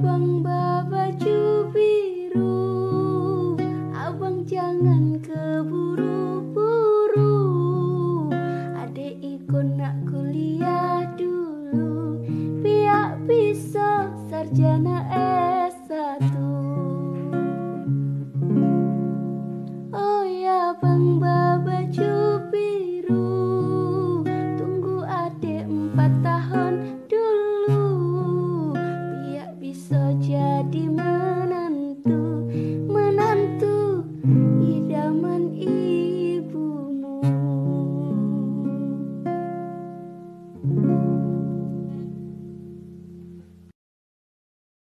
abang baju biru Abang jangan keburu-buru. Adik ikut nak kuliah dulu Biar bisa sarjana S1 Oh ya abang baju biru Tunggu adik empat tahun. sejadi manusia